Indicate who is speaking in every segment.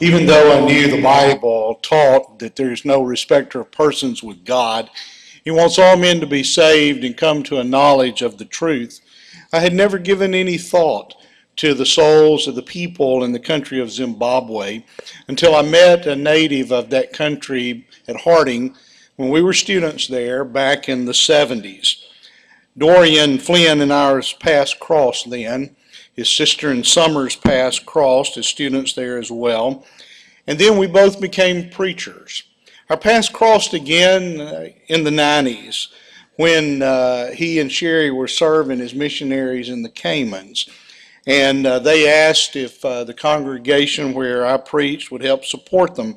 Speaker 1: Even though I knew the Bible taught that there's no respecter of persons with God, He wants all men to be saved and come to a knowledge of the truth. I had never given any thought to the souls of the people in the country of Zimbabwe until I met a native of that country at Harding when we were students there back in the 70s. Dorian Flynn and ours passed cross then. His sister and Summers passed crossed as students there as well. And then we both became preachers. Our paths crossed again uh, in the 90s when uh, he and Sherry were serving as missionaries in the Caymans. And uh, they asked if uh, the congregation where I preached would help support them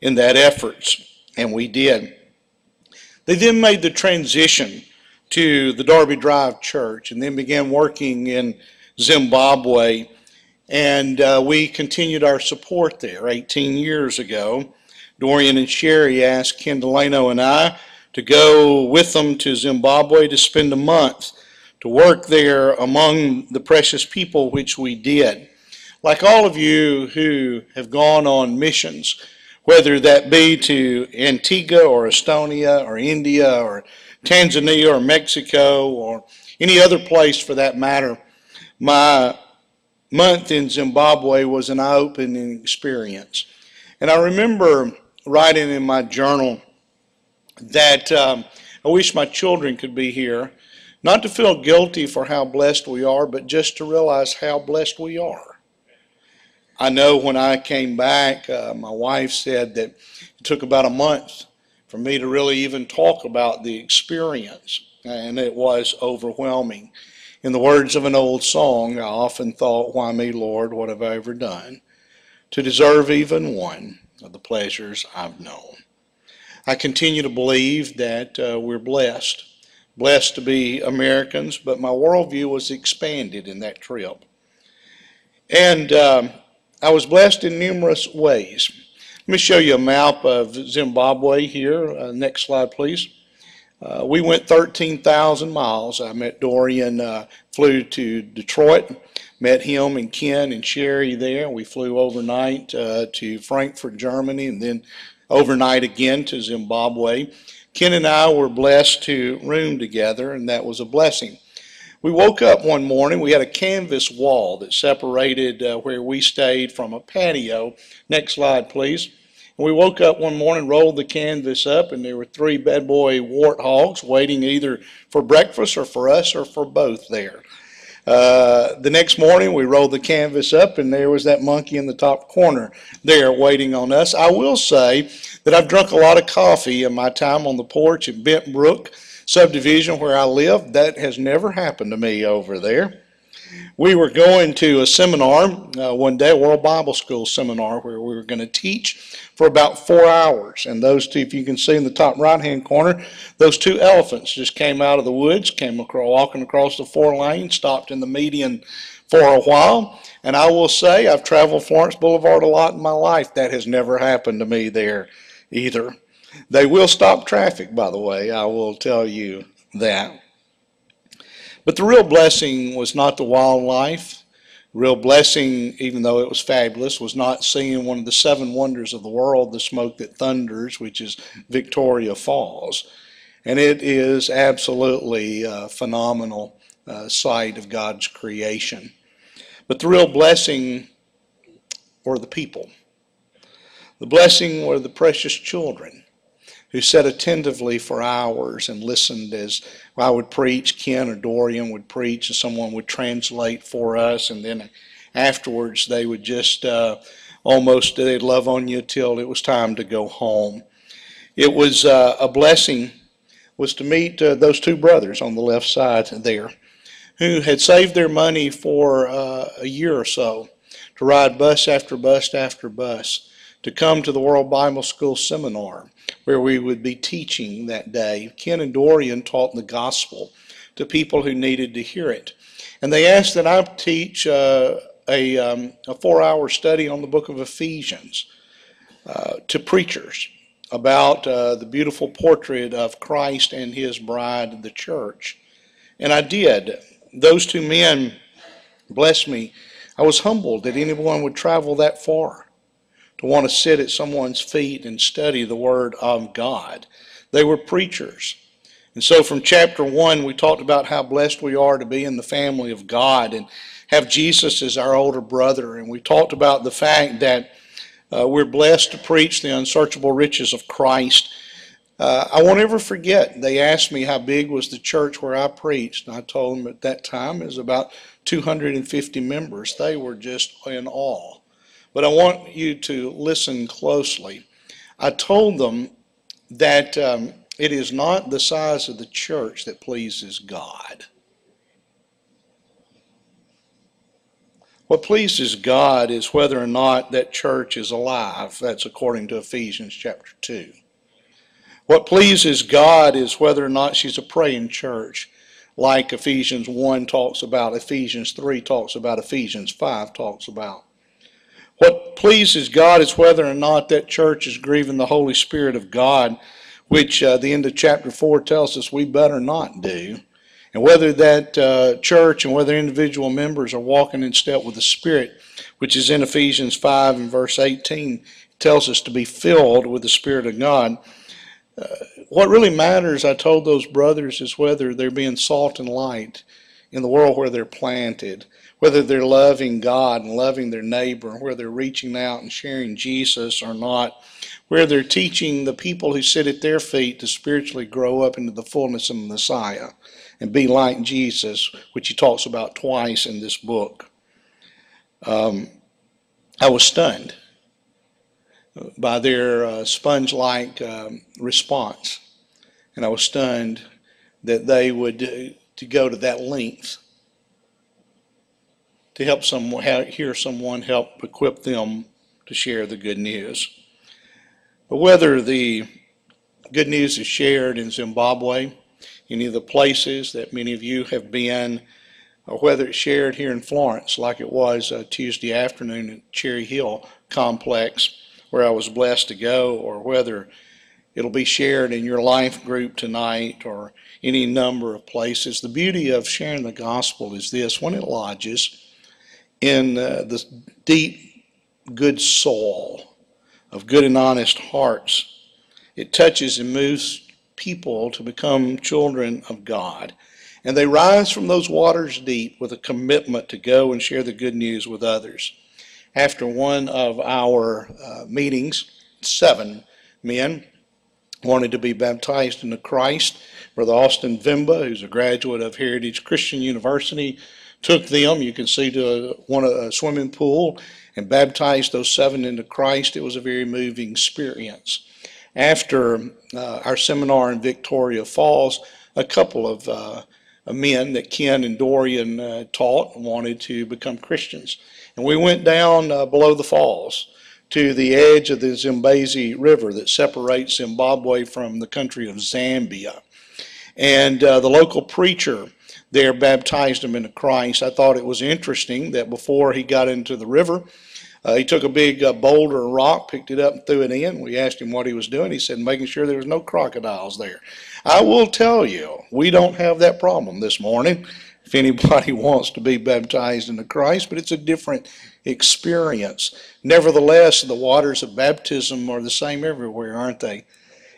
Speaker 1: in that efforts, and we did. They then made the transition to the Darby Drive Church and then began working in Zimbabwe. And uh, we continued our support there 18 years ago. Dorian and Sherry asked Ken Delano and I to go with them to Zimbabwe to spend a month to work there among the precious people which we did. Like all of you who have gone on missions, whether that be to Antigua or Estonia or India or Tanzania or Mexico or any other place for that matter, my month in Zimbabwe was an eye-opening experience. And I remember writing in my journal that um, I wish my children could be here not to feel guilty for how blessed we are, but just to realize how blessed we are. I know when I came back, uh, my wife said that it took about a month for me to really even talk about the experience, and it was overwhelming. In the words of an old song, I often thought, Why me, Lord? What have I ever done to deserve even one of the pleasures I've known? I continue to believe that uh, we're blessed blessed to be Americans, but my worldview was expanded in that trip. And um, I was blessed in numerous ways. Let me show you a map of Zimbabwe here. Uh, next slide, please. Uh, we went 13,000 miles. I met Dorian, uh, flew to Detroit, met him and Ken and Sherry there. We flew overnight uh, to Frankfurt, Germany, and then overnight again to Zimbabwe. Ken and I were blessed to room together, and that was a blessing. We woke up one morning. We had a canvas wall that separated uh, where we stayed from a patio. Next slide, please. We woke up one morning, rolled the canvas up, and there were three bad boy warthogs waiting either for breakfast or for us or for both there. Uh, the next morning, we rolled the canvas up, and there was that monkey in the top corner there waiting on us. I will say that I've drunk a lot of coffee in my time on the porch at Bent Brook subdivision where I live. That has never happened to me over there. We were going to a seminar uh, one day, a World Bible School seminar, where we were going to teach for about four hours. And those two, if you can see in the top right hand corner, those two elephants just came out of the woods, came across, walking across the four lane, stopped in the median for a while. And I will say, I've traveled Florence Boulevard a lot in my life. That has never happened to me there either. They will stop traffic, by the way, I will tell you that. But the real blessing was not the wildlife. Real blessing, even though it was fabulous, was not seeing one of the seven wonders of the world, the smoke that thunders, which is Victoria Falls. And it is absolutely a phenomenal uh, sight of God's creation. But the real blessing were the people. The blessing were the precious children who sat attentively for hours and listened as I would preach, Ken or Dorian would preach, and someone would translate for us, and then afterwards they would just uh, almost they'd love on you till it was time to go home. It was uh, a blessing was to meet uh, those two brothers on the left side there who had saved their money for uh, a year or so to ride bus after bus after bus to come to the World Bible School seminar where we would be teaching that day. Ken and Dorian taught the gospel to people who needed to hear it. And they asked that I teach uh, a, um, a four hour study on the book of Ephesians uh, to preachers about uh, the beautiful portrait of Christ and his bride, the church. And I did. Those two men blessed me I was humbled that anyone would travel that far to want to sit at someone's feet and study the Word of God. They were preachers. And so from chapter 1, we talked about how blessed we are to be in the family of God and have Jesus as our older brother. And we talked about the fact that uh, we're blessed to preach the unsearchable riches of Christ. Uh, I won't ever forget, they asked me how big was the church where I preached. And I told them at that time it was about 250 members. They were just in awe. But I want you to listen closely. I told them that um, it is not the size of the church that pleases God. What pleases God is whether or not that church is alive. That's according to Ephesians chapter 2. What pleases God is whether or not she's a praying church, like Ephesians 1 talks about, Ephesians 3 talks about, Ephesians 5 talks about. What pleases God is whether or not that church is grieving the Holy Spirit of God which uh, the end of chapter 4 tells us we better not do. And whether that uh, church and whether individual members are walking in step with the Spirit, which is in Ephesians 5 and verse 18, tells us to be filled with the Spirit of God. Uh, what really matters, I told those brothers, is whether they're being salt and light in the world where they're planted, whether they're loving God and loving their neighbor, whether they're reaching out and sharing Jesus or not where they're teaching the people who sit at their feet to spiritually grow up into the fullness of the Messiah and be like Jesus, which he talks about twice in this book. Um, I was stunned by their uh, sponge like um, response. And I was stunned that they would uh, to go to that length to help someone hear someone help equip them to share the good news. But whether the good news is shared in Zimbabwe, any of the places that many of you have been, or whether it's shared here in Florence, like it was uh, Tuesday afternoon at Cherry Hill Complex, where I was blessed to go, or whether it'll be shared in your life group tonight or any number of places. The beauty of sharing the gospel is this when it lodges in uh, the deep, good soul of good and honest hearts. It touches and moves people to become children of God. And they rise from those waters deep with a commitment to go and share the good news with others. After one of our uh, meetings, seven men wanted to be baptized into Christ. Brother Austin Vimba, who's a graduate of Heritage Christian University, took them, you can see, to a, one a swimming pool and baptized those seven into Christ. It was a very moving experience. After uh, our seminar in Victoria Falls, a couple of uh, men that Ken and Dorian uh, taught wanted to become Christians. And we went down uh, below the falls to the edge of the Zambezi River that separates Zimbabwe from the country of Zambia. And uh, the local preacher there baptized him into Christ. I thought it was interesting that before he got into the river, uh, he took a big uh, boulder and rock, picked it up and threw it in. We asked him what he was doing. He said, making sure there was no crocodiles there. I will tell you, we don't have that problem this morning if anybody wants to be baptized into Christ, but it's a different experience. Nevertheless, the waters of baptism are the same everywhere, aren't they?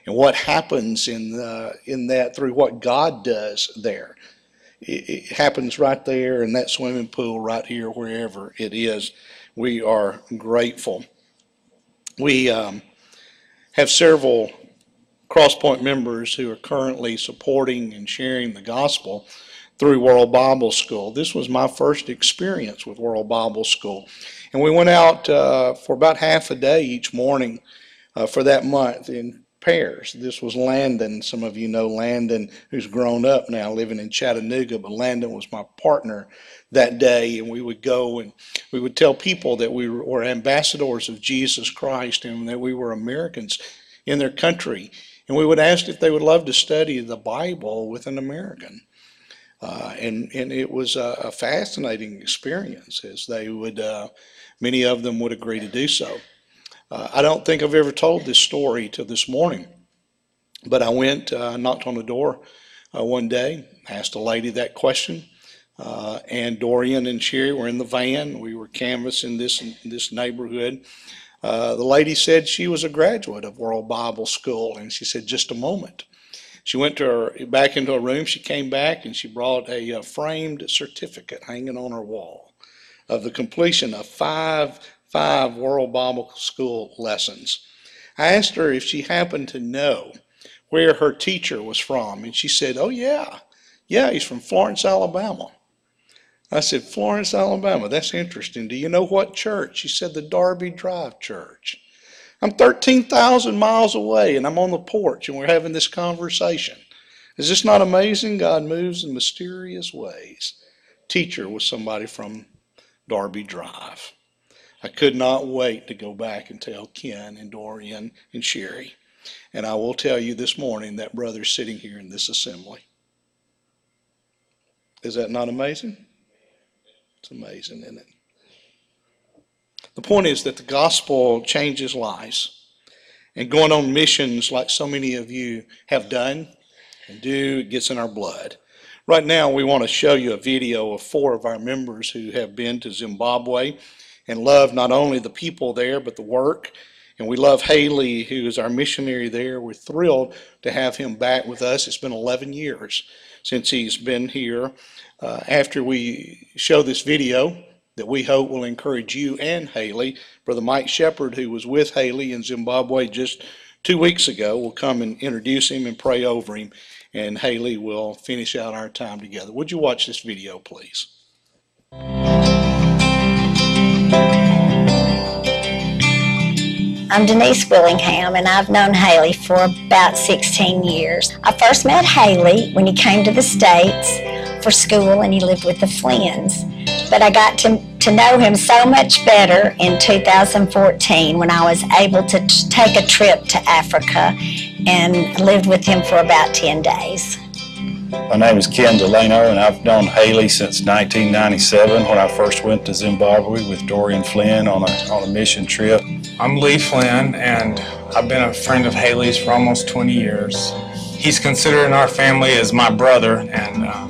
Speaker 1: And what happens in, uh, in that through what God does there it, it happens right there in that swimming pool right here, wherever it is. We are grateful. We um, have several Crosspoint members who are currently supporting and sharing the gospel through World Bible School. This was my first experience with World Bible School. And we went out uh, for about half a day each morning uh, for that month. Pairs. This was Landon. Some of you know Landon, who's grown up now living in Chattanooga, but Landon was my partner that day. And we would go and we would tell people that we were ambassadors of Jesus Christ and that we were Americans in their country. And we would ask if they would love to study the Bible with an American. Uh, and, and it was a, a, fascinating experience as they would, uh, many of them would agree to do so. Uh, I don't think I've ever told this story till this morning, but I went, uh, knocked on the door uh, one day, asked a lady that question. Uh, and Dorian and Sherry were in the van. We were canvassing this this neighborhood. Uh, the lady said she was a graduate of World Bible School, and she said, "Just a moment." She went to her back into her room. She came back and she brought a, a framed certificate hanging on her wall of the completion of five five World Bible School lessons. I asked her if she happened to know where her teacher was from, and she said, "Oh yeah, yeah, he's from Florence, Alabama." I said, Florence, Alabama. That's interesting. Do you know what church? She said, the Darby Drive Church. I'm 13,000 miles away and I'm on the porch and we're having this conversation. Is this not amazing? God moves in mysterious ways. Teacher was somebody from Darby Drive. I could not wait to go back and tell Ken and Dorian and Sherry. And I will tell you this morning that brother's sitting here in this assembly. Is that not amazing? It's amazing, isn't it? The point is that the gospel changes lives. And going on missions like so many of you have done and do, gets in our blood. Right now, we want to show you a video of four of our members who have been to Zimbabwe and love not only the people there, but the work. And we love Haley, who is our missionary there. We're thrilled to have him back with us. It's been 11 years since he's been here. Uh, after we show this video that we hope will encourage you and Haley, Brother Mike Shepherd, who was with Haley in Zimbabwe just two weeks ago, will come and introduce him and pray over him, and Haley will finish out our time together. Would you watch this video, please?
Speaker 2: I'm Denise Willingham, and I've known Haley for about 16 years. I first met Haley when he came to the States for school and he lived with the Flynn's. But I got to, to know him so much better in 2014 when I was able to take a trip to Africa and lived with him for about 10 days.
Speaker 3: My name is Ken Delano, and I've known Haley since 1997 when I first went to Zimbabwe with Dorian Flynn on a, on a mission trip.
Speaker 4: I'm Lee Flynn, and I've been a friend of Haley's for almost 20 years. He's considered in our family as my brother, and uh,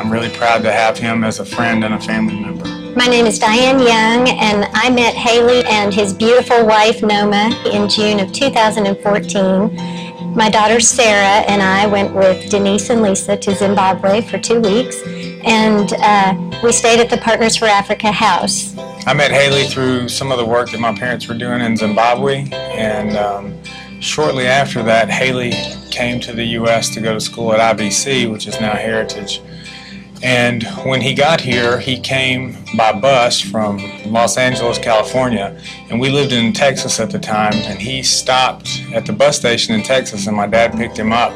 Speaker 4: I'm really proud to have him as a friend and a family member.
Speaker 5: My name is Diane Young, and I met Haley and his beautiful wife Noma in June of 2014. My daughter Sarah and I went with Denise and Lisa to Zimbabwe for two weeks, and uh, we stayed at the Partners for Africa house.
Speaker 4: I met Haley through some of the work that my parents were doing in Zimbabwe, and um, shortly after that, Haley came to the U.S. to go to school at IBC, which is now Heritage. And when he got here, he came by bus from Los Angeles, California. And we lived in Texas at the time. And he stopped at the bus station in Texas, and my dad picked him up.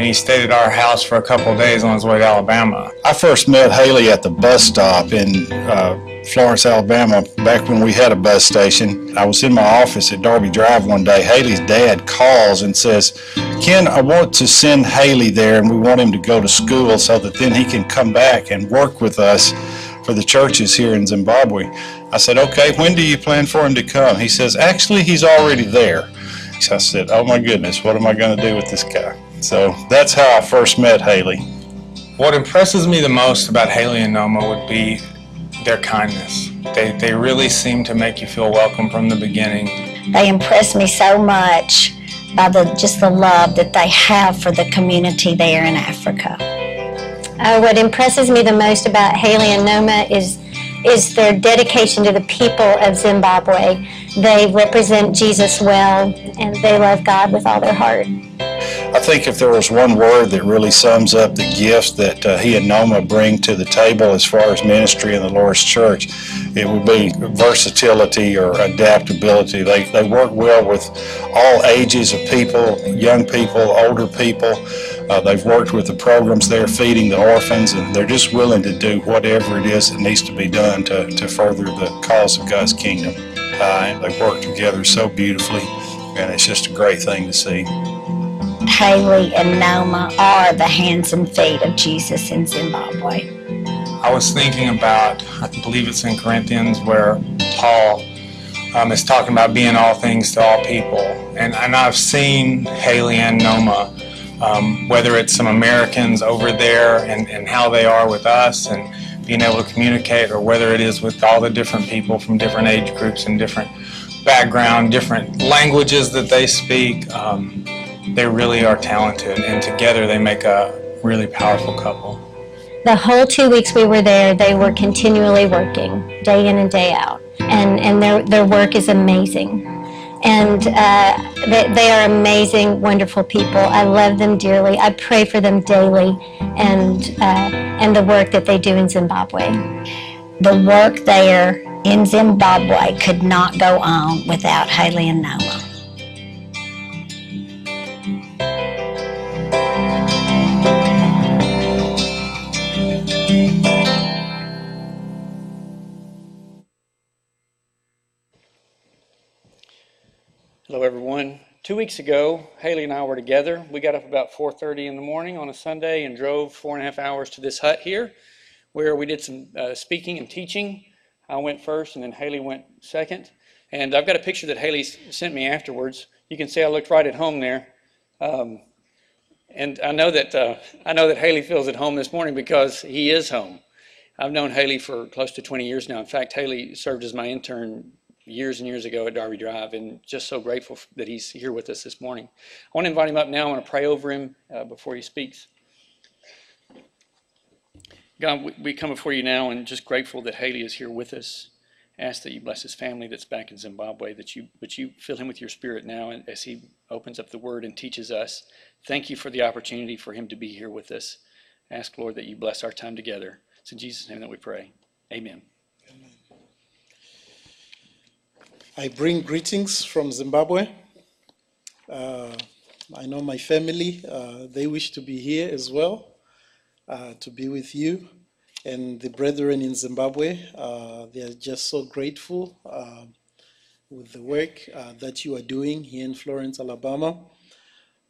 Speaker 4: And he stayed at our house for a couple days on his way to Alabama.
Speaker 3: I first met Haley at the bus stop in uh, Florence, Alabama, back when we had a bus station. I was in my office at Darby Drive one day. Haley's dad calls and says, Ken, I want to send Haley there and we want him to go to school so that then he can come back and work with us for the churches here in Zimbabwe. I said, okay, when do you plan for him to come? He says, actually, he's already there. So I said, oh my goodness, what am I going to do with this guy? So that's how I first met Haley.
Speaker 4: What impresses me the most about Haley and Noma would be their kindness. They, they really seem to make you feel welcome from the beginning.
Speaker 2: They impress me so much by the just the love that they have for the community there in Africa.
Speaker 5: Uh, what impresses me the most about Haley and Noma is is their dedication to the people of Zimbabwe. They represent Jesus well, and they love God with all their heart.
Speaker 3: I think if there was one word that really sums up the gifts that uh, he and Noma bring to the table as far as ministry in the Lord's church, it would be versatility or adaptability. They, they work well with all ages of people, young people, older people. Uh, they've worked with the programs there, feeding the orphans, and they're just willing to do whatever it is that needs to be done to, to further the cause of God's kingdom. Uh, they work together so beautifully, and it's just a great thing to see.
Speaker 2: Haley and Noma are the hands and feet of Jesus in Zimbabwe.
Speaker 4: I was thinking about, I believe it's in Corinthians, where Paul um, is talking about being all things to all people. And, and I've seen Haley and Noma um, whether it's some Americans over there and, and how they are with us and being able to communicate, or whether it is with all the different people from different age groups and different background, different languages that they speak. Um, they really are talented, and together they make a really powerful couple.
Speaker 5: The whole two weeks we were there, they were continually working, day in and day out, and and their their work is amazing, and uh, they, they are amazing, wonderful people. I love them dearly. I pray for them daily, and uh, and the work that they do in Zimbabwe.
Speaker 2: The work there in Zimbabwe could not go on without Haley and Noma.
Speaker 6: Two weeks ago, Haley and I were together. We got up about 4:30 in the morning on a Sunday and drove four and a half hours to this hut here, where we did some uh, speaking and teaching. I went first, and then Haley went second. And I've got a picture that Haley sent me afterwards. You can see I looked right at home there. Um, and I know that uh, I know that Haley feels at home this morning because he is home. I've known Haley for close to 20 years now. In fact, Haley served as my intern years and years ago at Darby Drive, and just so grateful that he's here with us this morning. I want to invite him up now. I want to pray over him uh, before he speaks. God, we, we come before you now and just grateful that Haley is here with us. Ask that you bless his family that's back in Zimbabwe, that you, but you fill him with your spirit now as he opens up the word and teaches us. Thank you for the opportunity for him to be here with us. Ask, Lord, that you bless our time together. It's in Jesus' name that we pray. Amen.
Speaker 7: I bring greetings from Zimbabwe. Uh, I know my family, uh, they wish to be here as well, uh, to be with you. And the brethren in Zimbabwe, uh, they are just so grateful uh, with the work uh, that you are doing here in Florence, Alabama.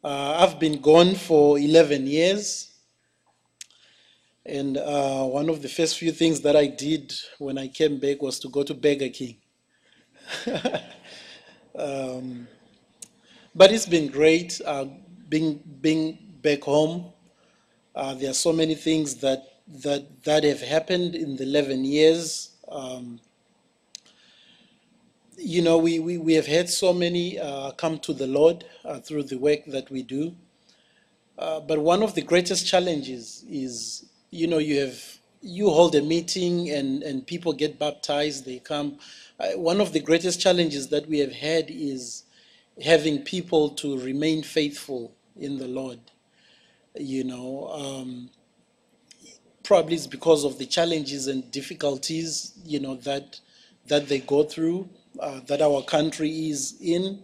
Speaker 7: I've been gone for 11 years. And one of the first few things that I did when I came back was to go to Burger King. um, but it's been great uh, being being back home. Uh, there are so many things that that that have happened in the 11 years. Um, you know, we, we, we have had so many uh, come to the Lord uh, through the work that we do. Uh, but one of the greatest challenges is, you know, you have you hold a meeting and, and people get baptized, they come. Uh, one of the greatest challenges that we have had is having people to remain faithful in the Lord. You know, um, probably it's because of the challenges and difficulties, you know, that that they go through, uh, that our country is in.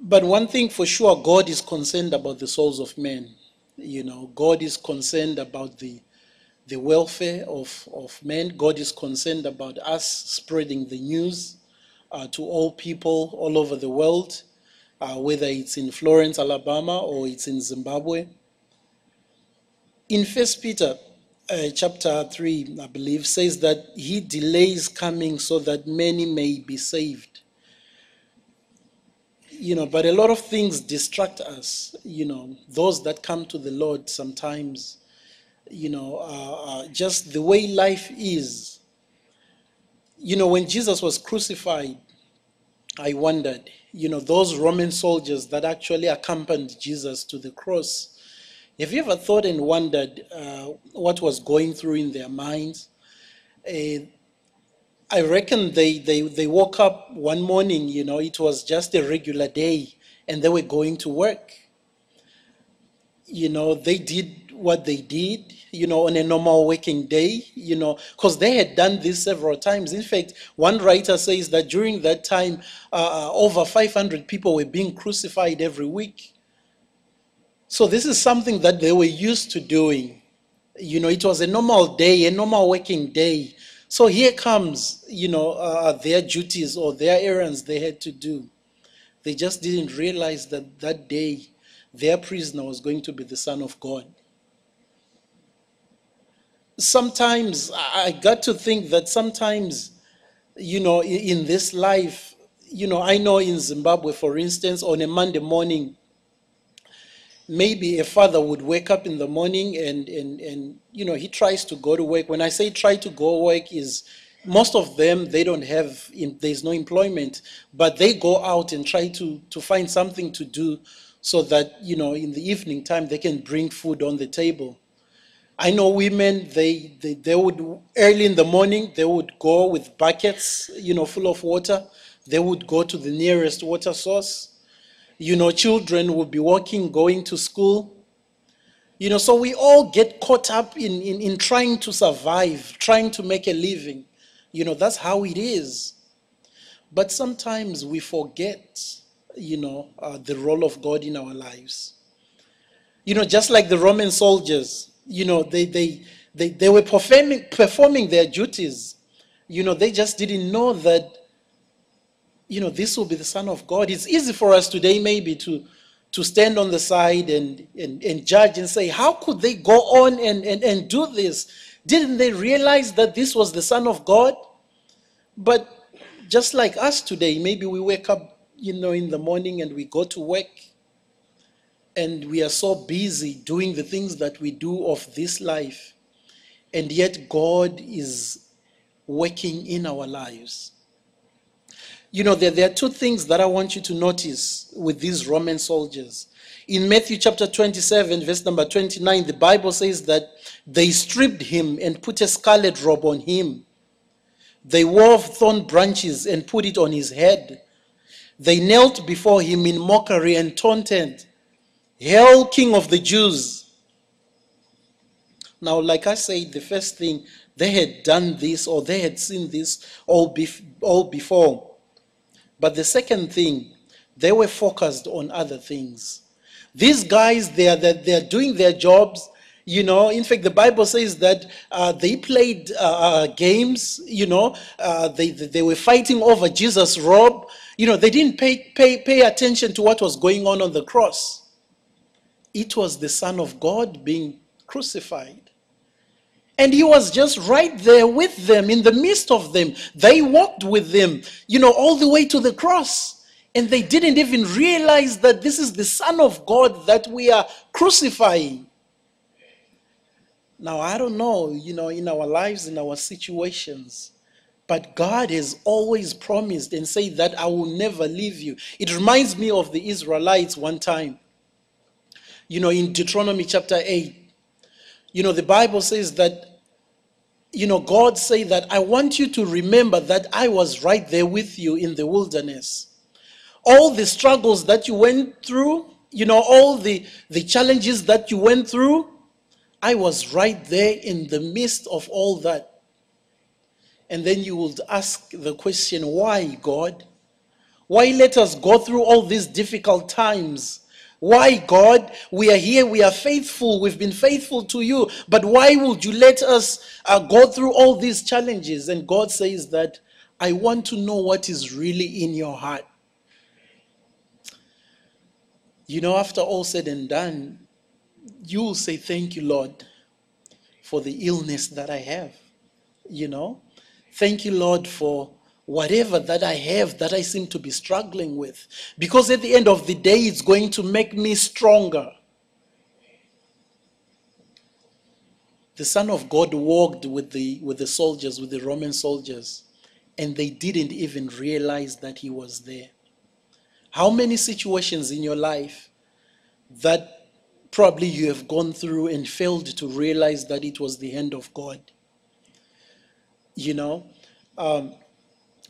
Speaker 7: But one thing for sure, God is concerned about the souls of men. You know, God is concerned about the the welfare of, of men. God is concerned about us spreading the news uh, to all people all over the world, uh, whether it's in Florence, Alabama, or it's in Zimbabwe. In First Peter uh, chapter 3, I believe, says that he delays coming so that many may be saved. You know, but a lot of things distract us. You know, those that come to the Lord sometimes, you know, uh, uh, just the way life is. You know, when Jesus was crucified, I wondered, you know, those Roman soldiers that actually accompanied Jesus to the cross, have you ever thought and wondered uh, what was going through in their minds? Uh, I reckon they, they, they woke up one morning, you know, it was just a regular day, and they were going to work. You know, they did what they did, you know, on a normal working day, you know, because they had done this several times. In fact, one writer says that during that time, uh, over 500 people were being crucified every week. So this is something that they were used to doing. You know, it was a normal day, a normal working day. So here comes, you know, uh, their duties or their errands they had to do. They just didn't realize that that day their prisoner was going to be the Son of God. Sometimes I got to think that sometimes, you know, in this life, you know, I know in Zimbabwe, for instance, on a Monday morning, maybe a father would wake up in the morning and, and, and you know he tries to go to work. When i say try to go work is most of them they don't have there's no employment but they go out and try to to find something to do so that you know in the evening time they can bring food on the table i know women they they, they would early in the morning they would go with buckets you know full of water they would go to the nearest water source you know, children would be walking, going to school. You know, so we all get caught up in, in, in trying to survive, trying to make a living. You know, that's how it is. But sometimes we forget, you know, uh, the role of God in our lives. You know, just like the Roman soldiers, you know, they, they, they, they were performing, performing their duties. You know, they just didn't know that you know, this will be the Son of God. It's easy for us today, maybe, to, to stand on the side and, and, and judge and say, how could they go on and, and, and do this? Didn't they realize that this was the Son of God? But just like us today, maybe we wake up, you know, in the morning and we go to work and we are so busy doing the things that we do of this life. And yet God is working in our lives. You know, there, there are two things that I want you to notice with these Roman soldiers. In Matthew chapter 27, verse number 29, the Bible says that they stripped him and put a scarlet robe on him. They wove thorn branches and put it on his head. They knelt before him in mockery and taunted, Hail, King of the Jews! Now, like I said, the first thing, they had done this or they had seen this all, bef- all before. But the second thing, they were focused on other things. These guys, they are, they are doing their jobs. You know, in fact, the Bible says that uh, they played uh, uh, games. You know, uh, they they were fighting over Jesus' robe. You know, they didn't pay pay pay attention to what was going on on the cross. It was the Son of God being crucified. And he was just right there with them, in the midst of them. They walked with them, you know, all the way to the cross. And they didn't even realize that this is the Son of God that we are crucifying. Now, I don't know, you know, in our lives, in our situations, but God has always promised and said that I will never leave you. It reminds me of the Israelites one time. You know, in Deuteronomy chapter 8, you know, the Bible says that, you know, God say that I want you to remember that I was right there with you in the wilderness. All the struggles that you went through, you know, all the, the challenges that you went through, I was right there in the midst of all that. And then you would ask the question, why, God? Why let us go through all these difficult times? Why, God? We are here, we are faithful, we've been faithful to you, but why would you let us uh, go through all these challenges? And God says that I want to know what is really in your heart. You know, after all said and done, you will say, Thank you, Lord, for the illness that I have. You know, thank you, Lord, for whatever that I have that I seem to be struggling with. Because at the end of the day, it's going to make me stronger. The Son of God walked with the, with the soldiers, with the Roman soldiers, and they didn't even realize that he was there. How many situations in your life that probably you have gone through and failed to realize that it was the hand of God? You know, um,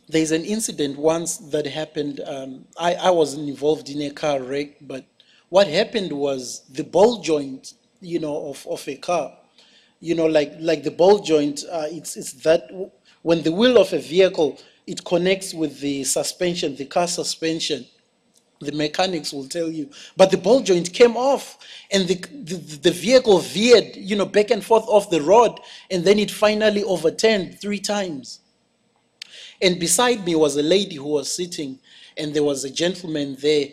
Speaker 7: there's an incident once that happened. Um, I, I wasn't involved in a car wreck, but what happened was the ball joint, you know, of, of a car, you know, like like the ball joint, uh, it's it's that when the wheel of a vehicle it connects with the suspension, the car suspension. The mechanics will tell you, but the ball joint came off, and the, the the vehicle veered, you know, back and forth off the road, and then it finally overturned three times. And beside me was a lady who was sitting, and there was a gentleman there.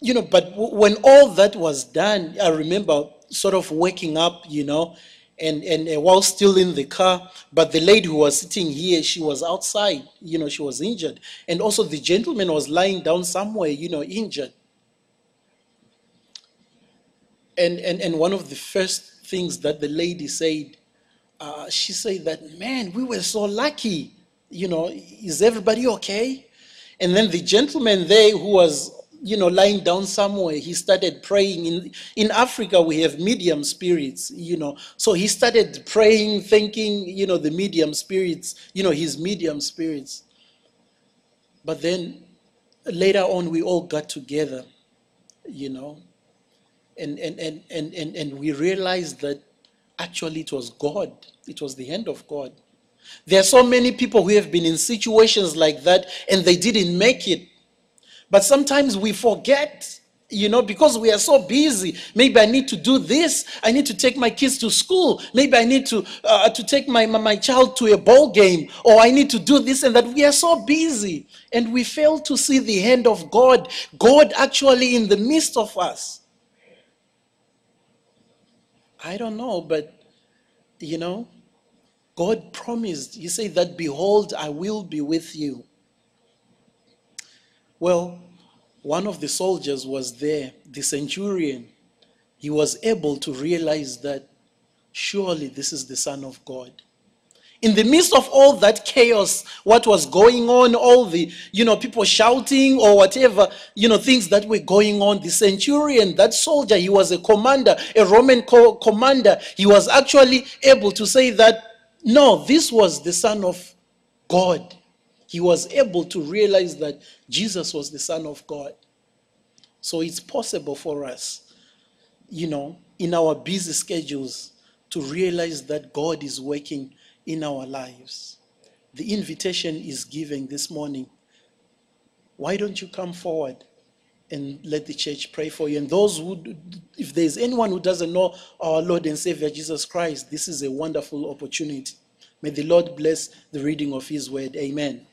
Speaker 7: You know, but when all that was done, I remember sort of waking up, you know, and, and, and while still in the car, but the lady who was sitting here, she was outside, you know, she was injured. And also the gentleman was lying down somewhere, you know, injured. And, and, and one of the first things that the lady said, uh, she said that, man, we were so lucky. You know, is everybody okay? And then the gentleman there who was, you know, lying down somewhere, he started praying. In, in Africa, we have medium spirits, you know. So he started praying, thinking, you know, the medium spirits, you know, his medium spirits. But then later on, we all got together, you know, and, and, and, and, and, and we realized that actually it was God, it was the hand of God. There are so many people who have been in situations like that and they didn't make it. But sometimes we forget, you know, because we are so busy. Maybe I need to do this. I need to take my kids to school. Maybe I need to, uh, to take my, my child to a ball game. Or I need to do this and that. We are so busy. And we fail to see the hand of God. God actually in the midst of us. I don't know, but, you know, God promised, He said that, Behold, I will be with you. Well, one of the soldiers was there, the centurion. He was able to realize that surely this is the Son of God. In the midst of all that chaos, what was going on, all the, you know, people shouting or whatever, you know, things that were going on, the centurion, that soldier, he was a commander, a Roman co- commander. He was actually able to say that, no, this was the Son of God. He was able to realize that Jesus was the Son of God. So it's possible for us, you know, in our busy schedules to realize that God is working in our lives. The invitation is given this morning. Why don't you come forward and let the church pray for you? And those who, if there's anyone who doesn't know our Lord and Savior Jesus Christ, this is a wonderful opportunity. May the Lord bless the reading of His word. Amen.